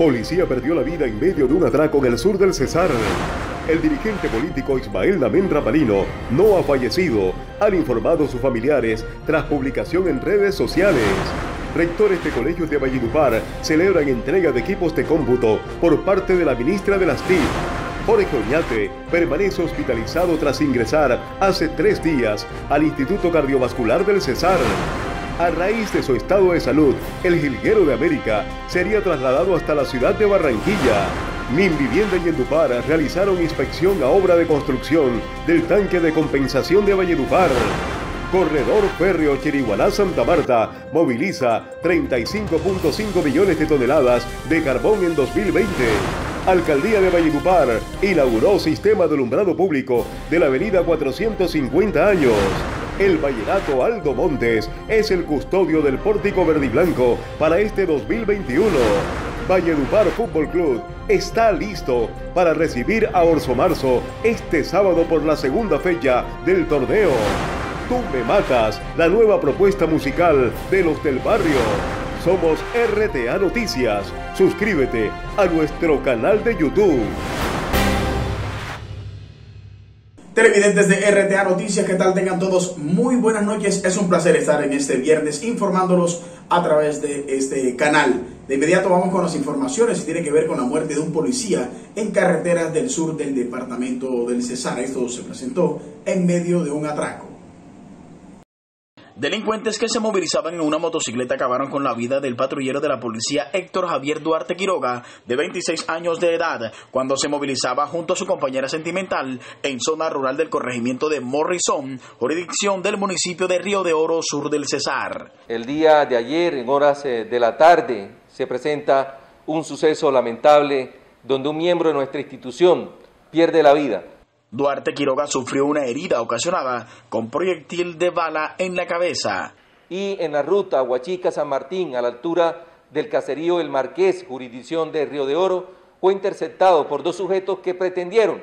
Policía perdió la vida en medio de un atraco en el sur del Cesar. El dirigente político Ismael Namen Rapalino no ha fallecido, han informado sus familiares tras publicación en redes sociales. Rectores de colegios de Valledupar celebran entrega de equipos de cómputo por parte de la ministra de las TIC. Jorge Oñate permanece hospitalizado tras ingresar hace tres días al Instituto Cardiovascular del Cesar. A raíz de su estado de salud, el jilguero de América sería trasladado hasta la ciudad de Barranquilla. Min Vivienda y Endupar realizaron inspección a obra de construcción del tanque de compensación de Valledupar. Corredor Férreo Chiriguaná-Santa Marta moviliza 35.5 millones de toneladas de carbón en 2020. Alcaldía de Valledupar inauguró sistema de alumbrado público de la avenida 450 años. El Vallenato Aldo Montes es el custodio del pórtico verde y blanco para este 2021. Valledupar Fútbol Club está listo para recibir a Orso Marzo este sábado por la segunda fecha del torneo. Tú me matas, la nueva propuesta musical de los del barrio. Somos RTA Noticias. Suscríbete a nuestro canal de YouTube. Televidentes de RTA Noticias, ¿qué tal? Tengan todos muy buenas noches. Es un placer estar en este viernes informándolos a través de este canal. De inmediato vamos con las informaciones y tiene que ver con la muerte de un policía en carreteras del sur del departamento del Cesar. Esto se presentó en medio de un atraco. Delincuentes que se movilizaban en una motocicleta acabaron con la vida del patrullero de la policía Héctor Javier Duarte Quiroga, de 26 años de edad, cuando se movilizaba junto a su compañera sentimental en zona rural del corregimiento de Morrison, jurisdicción del municipio de Río de Oro, sur del Cesar. El día de ayer, en horas eh, de la tarde, se presenta un suceso lamentable donde un miembro de nuestra institución pierde la vida Duarte Quiroga sufrió una herida ocasionada con proyectil de bala en la cabeza. Y en la ruta Huachica-San Martín, a la altura del caserío El Marqués, jurisdicción de Río de Oro, fue interceptado por dos sujetos que pretendieron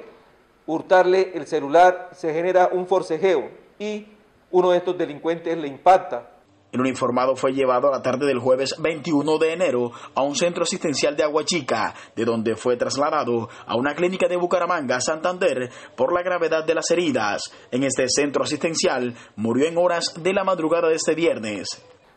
hurtarle el celular, se genera un forcejeo y uno de estos delincuentes le impacta el uniformado fue llevado a la tarde del jueves 21 de enero a un centro asistencial de Aguachica, de donde fue trasladado a una clínica de Bucaramanga, Santander, por la gravedad de las heridas. En este centro asistencial murió en horas de la madrugada de este viernes.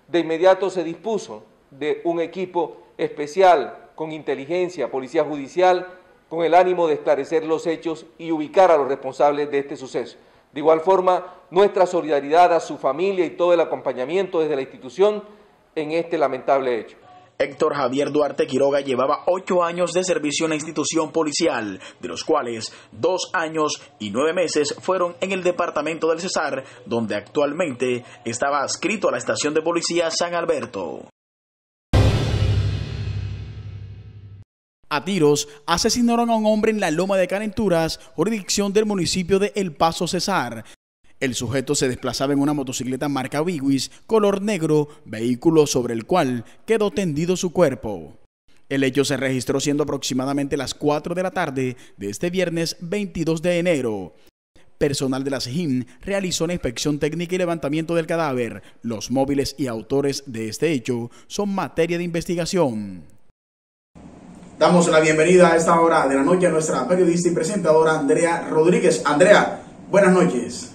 De inmediato se dispuso de un equipo especial con inteligencia, policía judicial, con el ánimo de esclarecer los hechos y ubicar a los responsables de este suceso. De igual forma, nuestra solidaridad a su familia y todo el acompañamiento desde la institución en este lamentable hecho. Héctor Javier Duarte Quiroga llevaba ocho años de servicio en la institución policial, de los cuales dos años y nueve meses fueron en el departamento del Cesar, donde actualmente estaba adscrito a la estación de policía San Alberto. A tiros asesinaron a un hombre en la Loma de Calenturas, jurisdicción del municipio de El Paso Cesar. El sujeto se desplazaba en una motocicleta marca Biguis, color negro, vehículo sobre el cual quedó tendido su cuerpo. El hecho se registró siendo aproximadamente las 4 de la tarde de este viernes 22 de enero. Personal de la SEGIM realizó una inspección técnica y levantamiento del cadáver. Los móviles y autores de este hecho son materia de investigación. Damos la bienvenida a esta hora de la noche a nuestra periodista y presentadora Andrea Rodríguez. Andrea, buenas noches.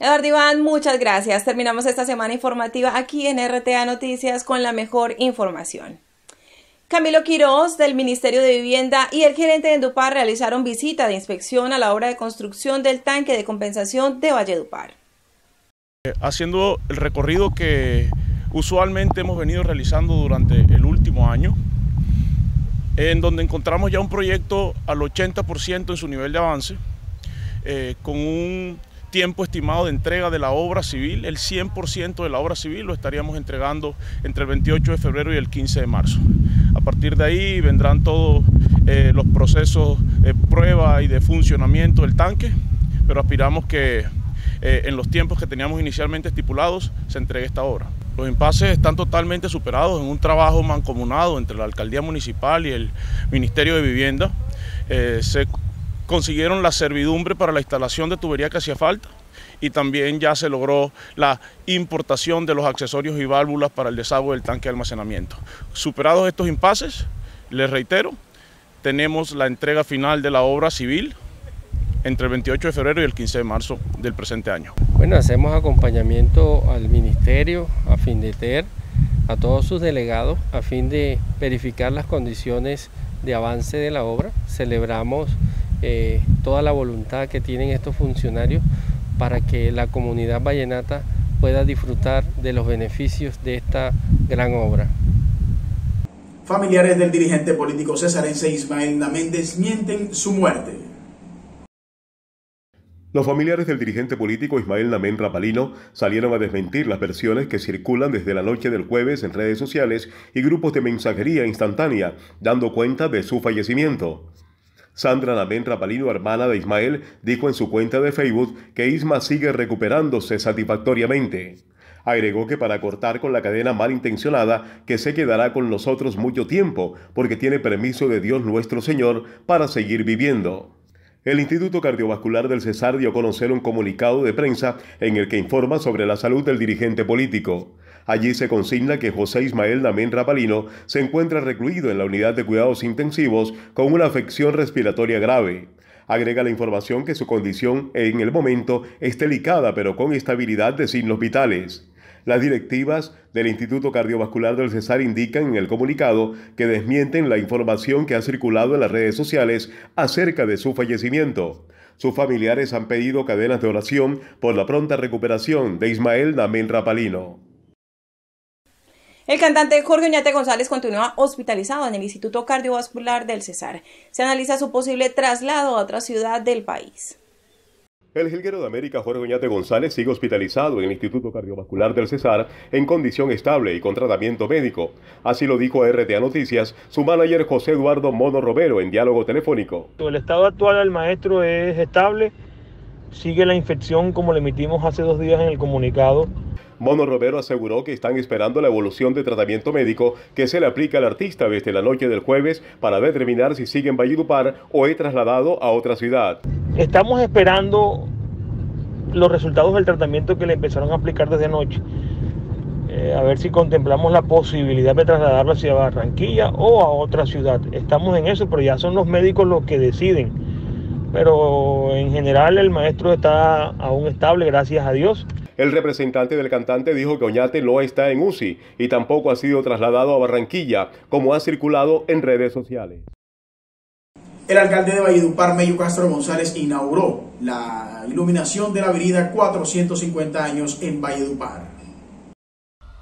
Eduardo Iván, muchas gracias. Terminamos esta semana informativa aquí en RTA Noticias con la mejor información. Camilo Quiroz del Ministerio de Vivienda y el gerente de Endupar realizaron visita de inspección a la obra de construcción del tanque de compensación de Valledupar. Haciendo el recorrido que usualmente hemos venido realizando durante el último año, en donde encontramos ya un proyecto al 80% en su nivel de avance, eh, con un tiempo estimado de entrega de la obra civil, el 100% de la obra civil lo estaríamos entregando entre el 28 de febrero y el 15 de marzo. A partir de ahí vendrán todos eh, los procesos de prueba y de funcionamiento del tanque, pero aspiramos que eh, en los tiempos que teníamos inicialmente estipulados se entregue esta obra. Los impases están totalmente superados en un trabajo mancomunado entre la alcaldía municipal y el Ministerio de Vivienda. Eh, se consiguieron la servidumbre para la instalación de tubería que hacía falta y también ya se logró la importación de los accesorios y válvulas para el desagüe del tanque de almacenamiento. Superados estos impases, les reitero, tenemos la entrega final de la obra civil entre el 28 de febrero y el 15 de marzo del presente año. Bueno, hacemos acompañamiento al Ministerio, a FINDETER, a todos sus delegados, a fin de verificar las condiciones de avance de la obra. Celebramos eh, toda la voluntad que tienen estos funcionarios para que la comunidad vallenata pueda disfrutar de los beneficios de esta gran obra. Familiares del dirigente político cesarense Ismael Naméndez mienten su muerte. Los familiares del dirigente político Ismael Namén Rapalino salieron a desmentir las versiones que circulan desde la noche del jueves en redes sociales y grupos de mensajería instantánea, dando cuenta de su fallecimiento. Sandra Namén Rapalino, hermana de Ismael, dijo en su cuenta de Facebook que Isma sigue recuperándose satisfactoriamente. Agregó que para cortar con la cadena malintencionada, que se quedará con nosotros mucho tiempo, porque tiene permiso de Dios nuestro Señor para seguir viviendo. El Instituto Cardiovascular del Cesar dio a conocer un comunicado de prensa en el que informa sobre la salud del dirigente político. Allí se consigna que José Ismael Namén Rapalino se encuentra recluido en la unidad de cuidados intensivos con una afección respiratoria grave. Agrega la información que su condición en el momento es delicada pero con estabilidad de signos vitales. Las directivas del Instituto Cardiovascular del Cesar indican en el comunicado que desmienten la información que ha circulado en las redes sociales acerca de su fallecimiento. Sus familiares han pedido cadenas de oración por la pronta recuperación de Ismael Namén Rapalino. El cantante Jorge Oñate González continúa hospitalizado en el Instituto Cardiovascular del Cesar. Se analiza su posible traslado a otra ciudad del país. El jilguero de América Jorge Oñate González sigue hospitalizado en el Instituto Cardiovascular del Cesar en condición estable y con tratamiento médico. Así lo dijo a RTA Noticias su manager José Eduardo Mono Romero en diálogo telefónico. El estado actual del maestro es estable, sigue la infección como le emitimos hace dos días en el comunicado. Mono Romero aseguró que están esperando la evolución de tratamiento médico que se le aplica al artista desde la noche del jueves para determinar si sigue en Valledupar o es trasladado a otra ciudad. Estamos esperando los resultados del tratamiento que le empezaron a aplicar desde anoche. Eh, a ver si contemplamos la posibilidad de trasladarlo hacia Barranquilla o a otra ciudad. Estamos en eso, pero ya son los médicos los que deciden. Pero en general el maestro está aún estable, gracias a Dios. El representante del cantante dijo que Oñate no está en UCI y tampoco ha sido trasladado a Barranquilla, como ha circulado en redes sociales. El alcalde de Valledupar, Mello Castro González, inauguró la iluminación de la avenida 450 años en Valledupar.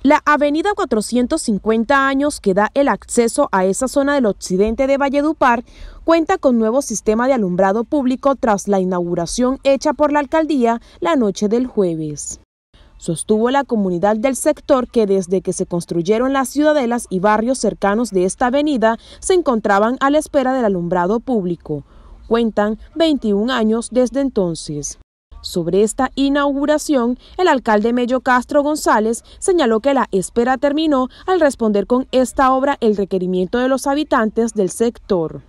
La avenida 450 años que da el acceso a esa zona del occidente de Valledupar cuenta con nuevo sistema de alumbrado público tras la inauguración hecha por la alcaldía la noche del jueves. Sostuvo la comunidad del sector que desde que se construyeron las ciudadelas y barrios cercanos de esta avenida se encontraban a la espera del alumbrado público. Cuentan 21 años desde entonces. Sobre esta inauguración, el alcalde Mello Castro González señaló que la espera terminó al responder con esta obra el requerimiento de los habitantes del sector.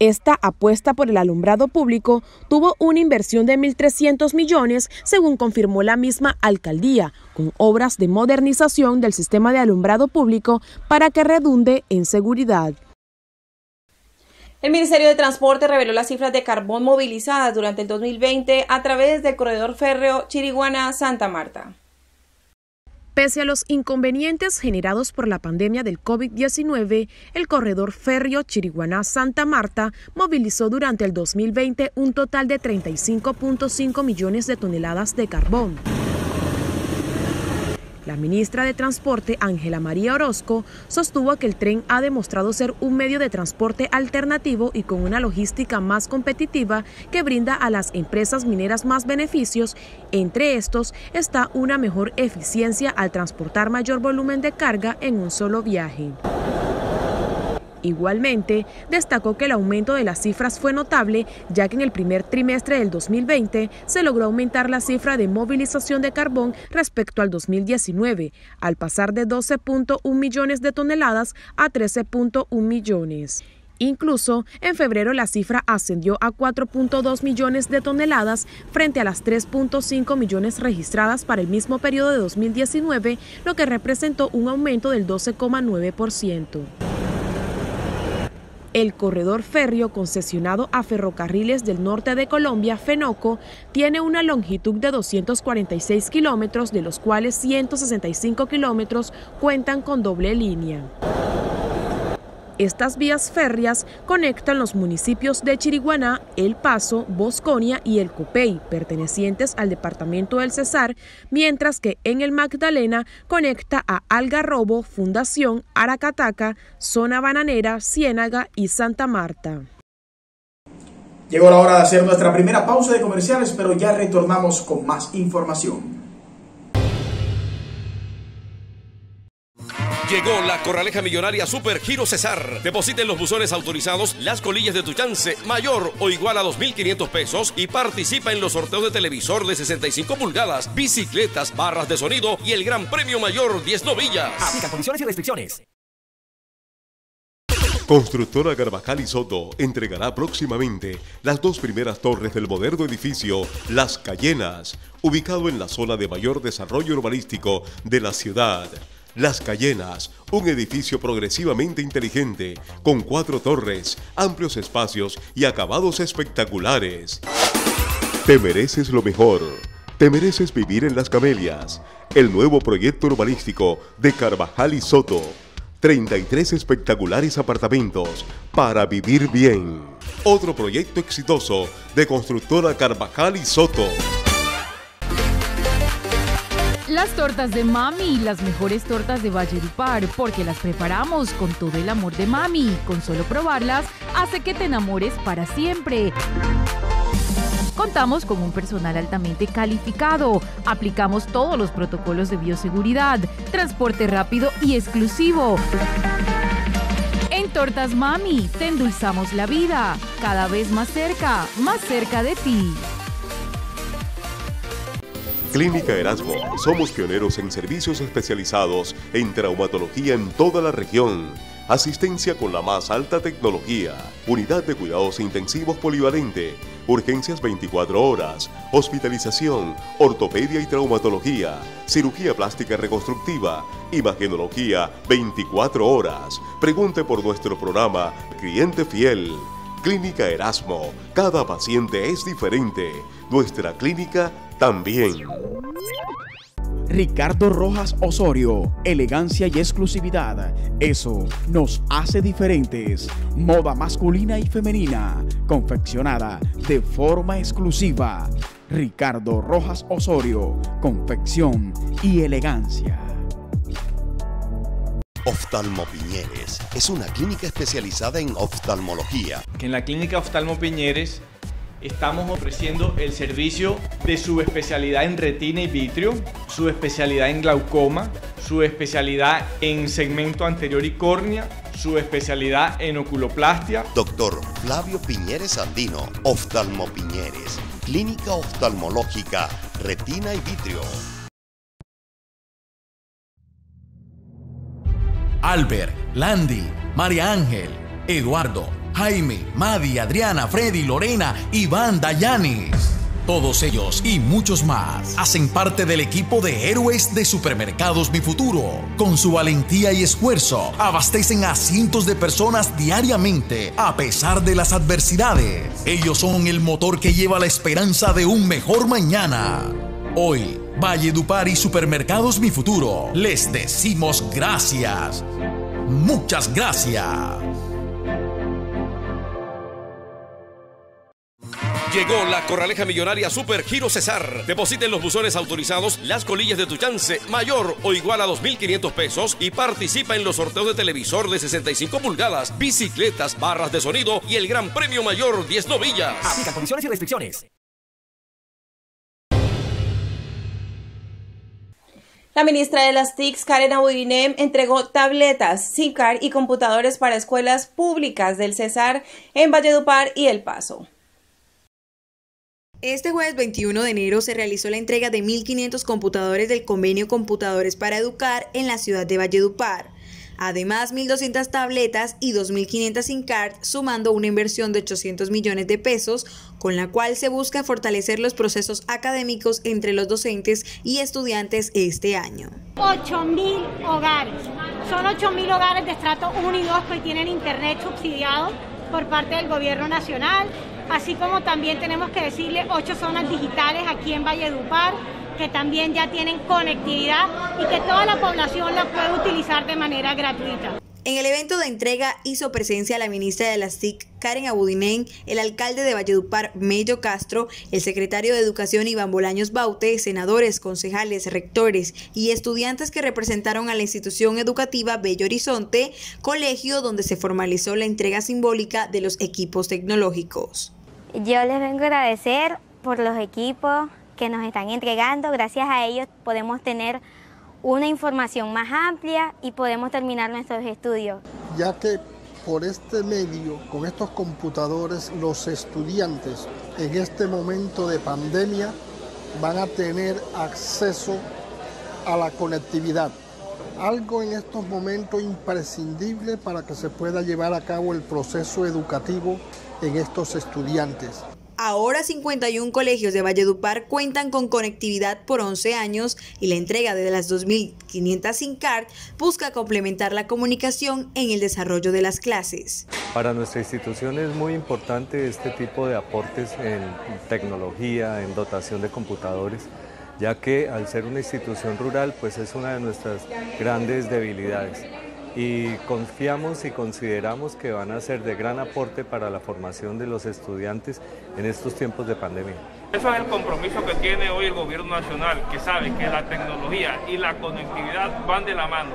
Esta apuesta por el alumbrado público tuvo una inversión de 1.300 millones, según confirmó la misma alcaldía, con obras de modernización del sistema de alumbrado público para que redunde en seguridad. El Ministerio de Transporte reveló las cifras de carbón movilizadas durante el 2020 a través del corredor férreo Chiriguana-Santa Marta. Pese a los inconvenientes generados por la pandemia del COVID-19, el corredor férreo Chiriguaná-Santa Marta movilizó durante el 2020 un total de 35.5 millones de toneladas de carbón. La ministra de Transporte, Ángela María Orozco, sostuvo que el tren ha demostrado ser un medio de transporte alternativo y con una logística más competitiva que brinda a las empresas mineras más beneficios. Entre estos está una mejor eficiencia al transportar mayor volumen de carga en un solo viaje. Igualmente, destacó que el aumento de las cifras fue notable, ya que en el primer trimestre del 2020 se logró aumentar la cifra de movilización de carbón respecto al 2019, al pasar de 12.1 millones de toneladas a 13.1 millones. Incluso en febrero la cifra ascendió a 4.2 millones de toneladas frente a las 3.5 millones registradas para el mismo periodo de 2019, lo que representó un aumento del 12,9%. El corredor férreo concesionado a Ferrocarriles del Norte de Colombia, FENOCO, tiene una longitud de 246 kilómetros, de los cuales 165 kilómetros cuentan con doble línea. Estas vías férreas conectan los municipios de Chiriguaná, El Paso, Bosconia y El Copey, pertenecientes al departamento del Cesar, mientras que en el Magdalena conecta a Algarrobo, Fundación, Aracataca, Zona Bananera, Ciénaga y Santa Marta. Llegó la hora de hacer nuestra primera pausa de comerciales, pero ya retornamos con más información. Llegó la Corraleja Millonaria Super Giro Cesar. Depositen los buzones autorizados las colillas de tu chance mayor o igual a 2.500 pesos y participa en los sorteos de televisor de 65 pulgadas, bicicletas, barras de sonido y el gran premio mayor 10 novillas. Aplica condiciones y restricciones. Constructora Carvajal y Soto entregará próximamente las dos primeras torres del moderno edificio Las Cayenas, ubicado en la zona de mayor desarrollo urbanístico de la ciudad. Las Cayenas, un edificio progresivamente inteligente, con cuatro torres, amplios espacios y acabados espectaculares. Te mereces lo mejor. Te mereces vivir en Las Camelias, el nuevo proyecto urbanístico de Carvajal y Soto. 33 espectaculares apartamentos para vivir bien. Otro proyecto exitoso de constructora Carvajal y Soto. Las tortas de mami, las mejores tortas de Valledupar, porque las preparamos con todo el amor de mami. Con solo probarlas, hace que te enamores para siempre. Contamos con un personal altamente calificado, aplicamos todos los protocolos de bioseguridad, transporte rápido y exclusivo. En Tortas Mami te endulzamos la vida, cada vez más cerca, más cerca de ti. Clínica Erasmo. Somos pioneros en servicios especializados en traumatología en toda la región. Asistencia con la más alta tecnología. Unidad de cuidados intensivos polivalente. Urgencias 24 horas. Hospitalización. Ortopedia y traumatología. Cirugía plástica reconstructiva. Imagenología 24 horas. Pregunte por nuestro programa Cliente Fiel. Clínica Erasmo. Cada paciente es diferente. Nuestra clínica también. Ricardo Rojas Osorio, elegancia y exclusividad. Eso nos hace diferentes. Moda masculina y femenina, confeccionada de forma exclusiva. Ricardo Rojas Osorio, confección y elegancia. Oftalmo Piñeres es una clínica especializada en oftalmología. En la clínica Oftalmo Piñeres estamos ofreciendo el servicio de subespecialidad en retina y vitrio, su especialidad en glaucoma, su especialidad en segmento anterior y córnea, su especialidad en oculoplastia. Doctor Flavio Piñeres Andino, Oftalmo Piñeres, Clínica Oftalmológica, Retina y Vitrio. Albert, Landy, María Ángel, Eduardo, Jaime, Madi, Adriana, Freddy, Lorena, Iván, Dayanis. Todos ellos y muchos más hacen parte del equipo de héroes de Supermercados Mi Futuro. Con su valentía y esfuerzo, abastecen a cientos de personas diariamente a pesar de las adversidades. Ellos son el motor que lleva la esperanza de un mejor mañana. Hoy, Valledupar y Supermercados Mi Futuro, les decimos gracias. Muchas gracias. Llegó la Corraleja Millonaria Super Giro Cesar. Depositen los buzones autorizados las colillas de tu chance mayor o igual a 2.500 pesos y participa en los sorteos de televisor de 65 pulgadas, bicicletas, barras de sonido y el gran premio mayor 10 novillas. Aplica condiciones y restricciones. La ministra de las TICs, Karen Abudinem, entregó tabletas, SICAR y computadores para escuelas públicas del Cesar en Valledupar y El Paso. Este jueves 21 de enero se realizó la entrega de 1.500 computadores del convenio Computadores para Educar en la ciudad de Valledupar. Además, 1.200 tabletas y 2.500 SIM card, sumando una inversión de 800 millones de pesos, con la cual se busca fortalecer los procesos académicos entre los docentes y estudiantes este año. 8.000 hogares. Son 8.000 hogares de estrato 1 y 2 que tienen internet subsidiado por parte del gobierno nacional, así como también tenemos que decirle ocho zonas digitales aquí en Valledupar que también ya tienen conectividad y que toda la población la puede utilizar de manera gratuita. En el evento de entrega hizo presencia la ministra de las TIC, Karen Abudinen, el alcalde de Valledupar, Mello Castro, el secretario de Educación, Iván Bolaños Baute, senadores, concejales, rectores y estudiantes que representaron a la institución educativa Bello Horizonte, colegio donde se formalizó la entrega simbólica de los equipos tecnológicos. Yo les vengo a agradecer por los equipos que nos están entregando. Gracias a ellos podemos tener una información más amplia y podemos terminar nuestros estudios. Ya que por este medio, con estos computadores, los estudiantes en este momento de pandemia van a tener acceso a la conectividad. Algo en estos momentos imprescindible para que se pueda llevar a cabo el proceso educativo en estos estudiantes. Ahora 51 colegios de Valledupar cuentan con conectividad por 11 años y la entrega de las 2.500 SIM busca complementar la comunicación en el desarrollo de las clases. Para nuestra institución es muy importante este tipo de aportes en tecnología, en dotación de computadores, ya que al ser una institución rural pues es una de nuestras grandes debilidades y confiamos y consideramos que van a ser de gran aporte para la formación de los estudiantes en estos tiempos de pandemia. Eso es el compromiso que tiene hoy el gobierno nacional, que sabe que la tecnología y la conectividad van de la mano.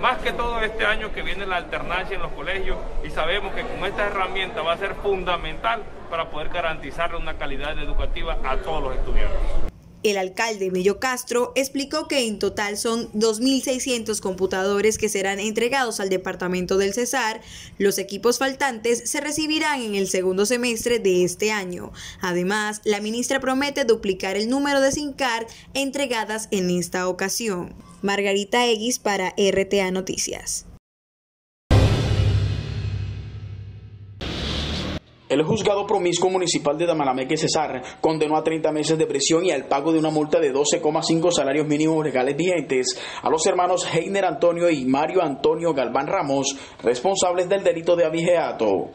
Más que todo este año que viene la alternancia en los colegios y sabemos que con esta herramienta va a ser fundamental para poder garantizarle una calidad educativa a todos los estudiantes. El alcalde Mello Castro explicó que en total son 2.600 computadores que serán entregados al departamento del Cesar. Los equipos faltantes se recibirán en el segundo semestre de este año. Además, la ministra promete duplicar el número de SIM card entregadas en esta ocasión. Margarita Eguis para RTA Noticias. El juzgado promiscuo municipal de Damalameque Cesar condenó a 30 meses de prisión y al pago de una multa de 12,5 salarios mínimos legales vigentes a los hermanos Heiner Antonio y Mario Antonio Galván Ramos, responsables del delito de abigeato.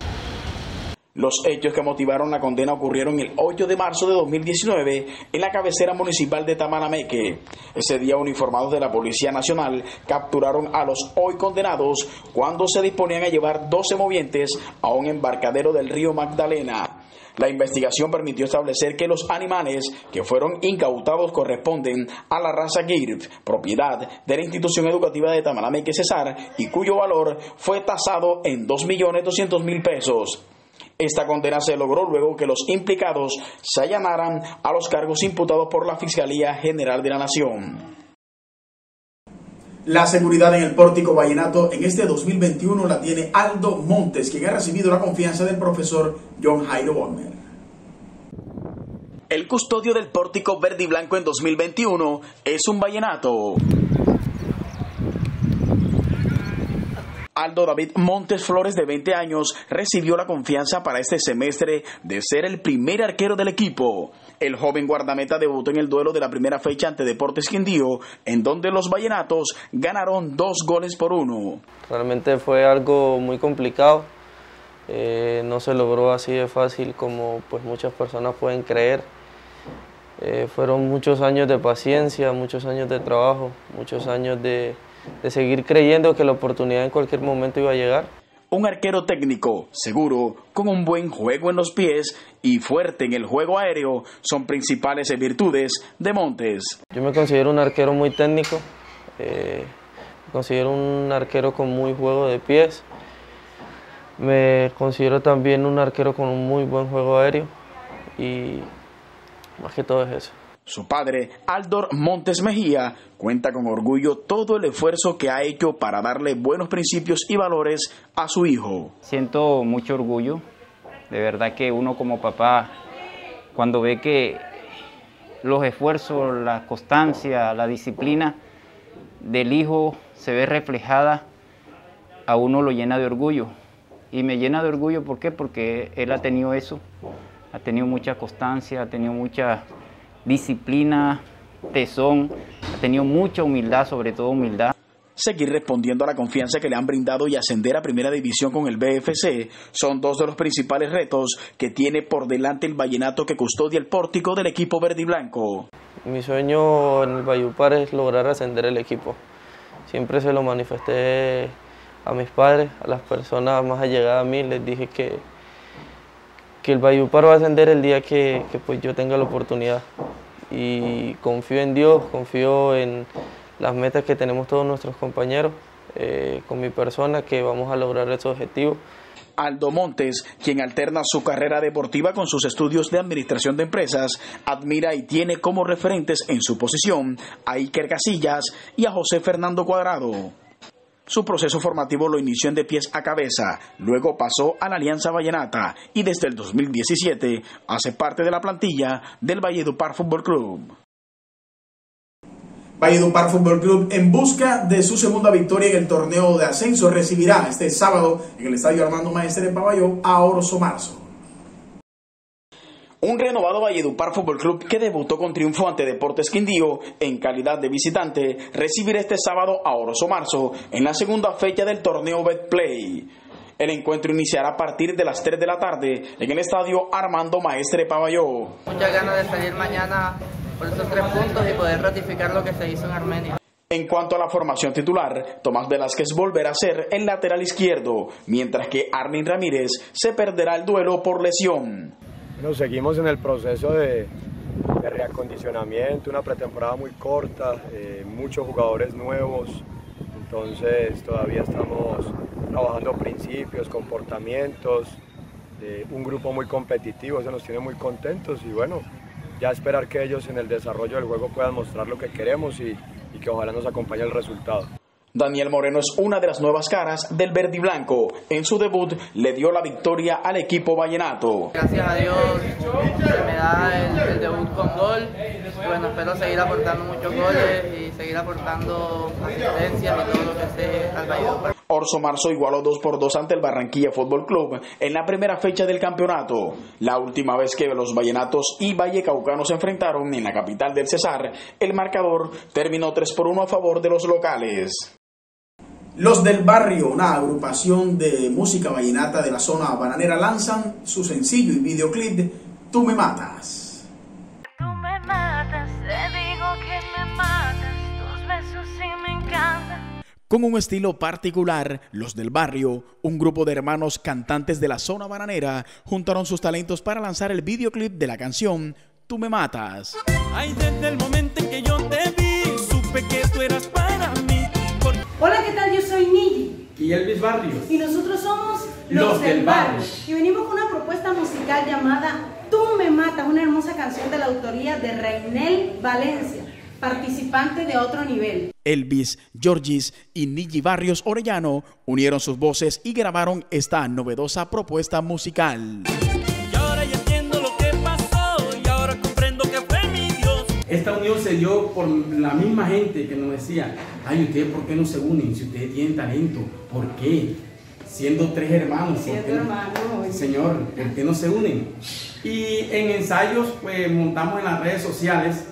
Los hechos que motivaron la condena ocurrieron el 8 de marzo de 2019 en la cabecera municipal de Tamalameque. Ese día uniformados de la Policía Nacional capturaron a los hoy condenados cuando se disponían a llevar 12 movientes a un embarcadero del río Magdalena. La investigación permitió establecer que los animales que fueron incautados corresponden a la raza GIRF, propiedad de la institución educativa de Tamalameque Cesar, y cuyo valor fue tasado en 2.200.000 pesos. Esta condena se logró luego que los implicados se allanaran a los cargos imputados por la Fiscalía General de la Nación. La seguridad en el pórtico Vallenato en este 2021 la tiene Aldo Montes, quien ha recibido la confianza del profesor John Jairo Bonner. El custodio del pórtico verde y blanco en 2021 es un vallenato. Aldo David Montes Flores, de 20 años, recibió la confianza para este semestre de ser el primer arquero del equipo. El joven guardameta debutó en el duelo de la primera fecha ante Deportes Quindío, en donde los vallenatos ganaron dos goles por uno. Realmente fue algo muy complicado. Eh, no se logró así de fácil como pues muchas personas pueden creer. Eh, fueron muchos años de paciencia, muchos años de trabajo, muchos años de, de seguir creyendo que la oportunidad en cualquier momento iba a llegar. Un arquero técnico, seguro, con un buen juego en los pies y fuerte en el juego aéreo son principales virtudes de Montes. Yo me considero un arquero muy técnico, eh, me considero un arquero con muy juego de pies, me considero también un arquero con un muy buen juego aéreo y más que todo es eso. Su padre, Aldor Montes Mejía, cuenta con orgullo todo el esfuerzo que ha hecho para darle buenos principios y valores a su hijo. Siento mucho orgullo, de verdad que uno como papá, cuando ve que los esfuerzos, la constancia, la disciplina del hijo se ve reflejada a uno lo llena de orgullo. Y me llena de orgullo, ¿por qué? Porque él ha tenido eso, ha tenido mucha constancia, ha tenido mucha disciplina, tesón, ha tenido mucha humildad, sobre todo humildad. Seguir respondiendo a la confianza que le han brindado y ascender a primera división con el BFC son dos de los principales retos que tiene por delante el vallenato que custodia el pórtico del equipo verde y blanco. Mi sueño en el Bayupar es lograr ascender el equipo. Siempre se lo manifesté a mis padres, a las personas más allegadas a mí, les dije que, que el Bayupar va a ascender el día que, que pues yo tenga la oportunidad. Y confío en Dios, confío en las metas que tenemos todos nuestros compañeros, eh, con mi persona, que vamos a lograr esos objetivos. Aldo Montes, quien alterna su carrera deportiva con sus estudios de administración de empresas, admira y tiene como referentes en su posición a Iker Casillas y a José Fernando Cuadrado. Su proceso formativo lo inició en de pies a cabeza, luego pasó a la Alianza Vallenata y desde el 2017 hace parte de la plantilla del Valledupar Fútbol Club. Valledupar Fútbol Club en busca de su segunda victoria en el torneo de ascenso recibirá este sábado en el Estadio Armando Maestre de Paballón a Oroso Marzo. Un renovado Valledupar Fútbol Club que debutó con triunfo ante Deportes Quindío en calidad de visitante recibirá este sábado a Oroso Marzo en la segunda fecha del torneo Betplay. El encuentro iniciará a partir de las 3 de la tarde en el estadio Armando Maestre Paballón. Muchas ganas de salir mañana por esos tres puntos y poder ratificar lo que se hizo en Armenia. En cuanto a la formación titular, Tomás Velázquez volverá a ser el lateral izquierdo, mientras que Armin Ramírez se perderá el duelo por lesión. Nos seguimos en el proceso de, reacondicionamiento, una pretemporada muy corta, eh, muchos jugadores nuevos, entonces todavía estamos trabajando principios, comportamientos, un grupo muy competitivo, eso nos tiene muy contentos y bueno, ya esperar que ellos en el desarrollo del juego puedan mostrar lo que queremos y que ojalá nos acompañe el resultado. Daniel Moreno es una de las nuevas caras del verde y blanco. En su debut le dio la victoria al equipo vallenato. Gracias a Dios se me da el, el debut con gol. Bueno, espero seguir aportando muchos goles y seguir aportando asistencias y todo lo que sé al. Orso Marzo igualó 2 por 2 ante el Barranquilla Fútbol Club en la primera fecha del campeonato. La última vez que los Vallenatos y Vallecaucanos se enfrentaron en la capital del Cesar, el marcador terminó 3 por 1 a favor de los locales. Los del Barrio, una agrupación de música vallenata de la zona bananera, lanzan su sencillo y videoclip Tú me matas. Tú me matas, te digo que me matas, tus besos sí me encantan. Con un estilo particular, los del barrio, un grupo de hermanos cantantes de la zona bananera, juntaron sus talentos para lanzar el videoclip de la canción Tú me matas. Ay, desde el momento en que yo te vi, supe que tú eras para mí. Hola, ¿qué tal? Yo soy Niji. Y Elvis Barrios. Y nosotros somos Los, los del, del barrio. Y venimos con una propuesta musical llamada Tú me matas, una hermosa canción de la autoría de Reinel Valencia, participante de otro nivel. Elvis, Georgis y Niji Barrios Orellano unieron sus voces y grabaron esta novedosa propuesta musical. Esta unión se dio por la misma gente que nos decía, ay, ¿ustedes por qué no se unen? Si ustedes tienen talento, ¿por qué? Siendo tres hermanos, ¿por qué no? Señor, ¿por qué no se unen? Y en ensayos, pues montamos en las redes sociales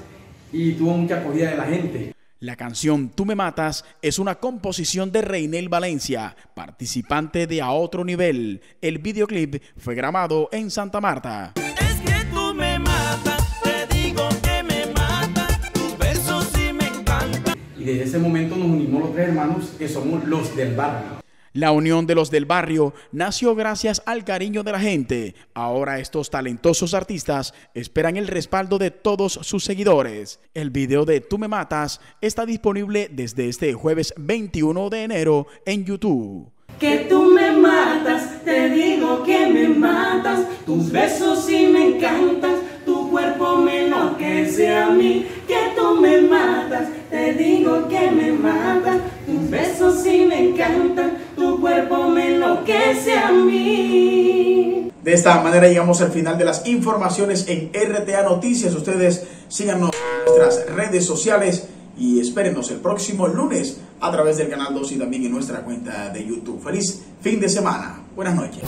y tuvo mucha acogida de la gente. La canción Tú me matas es una composición de Reinel Valencia, participante de A Otro Nivel. El videoclip fue grabado en Santa Marta. Y desde ese momento nos unimos los tres hermanos que somos los del barrio. La unión de los del barrio nació gracias al cariño de la gente. Ahora estos talentosos artistas esperan el respaldo de todos sus seguidores. El video de Tú me matas está disponible desde este jueves 21 de enero en YouTube. Que tú me matas, te digo que me matas, tus besos sí me encantan, tu cuerpo me enloquece a mí. Que tú me matas, De esta manera llegamos al final de las informaciones en RTA Noticias. Ustedes síganos en nuestras redes sociales y espérenos el próximo lunes a través del canal 2 y también en nuestra cuenta de YouTube. Feliz fin de semana. Buenas noches.